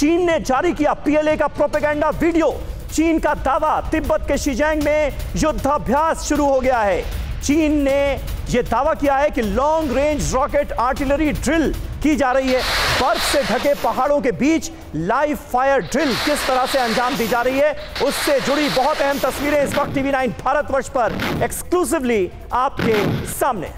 चीन ने जारी किया पीएलए का प्रोपेगेंडा वीडियो। चीन का दावा, तिब्बत के शिजैंग में युद्धाभ्यास शुरू हो गया है। चीन ने यह दावा किया है कि long range rocket artillery drill की जा रही है। बर्फ़ से ढके पहाड़ों के बीच लाइव फायर ड्रिल किस तरह से अंजाम दी जा रही है, उससे जुड़ी बहुत अहम तस्वीरें इस वक्त टीवी नाइन भारतवर्ष पर एक्सक्लूसिवली आपके सामने।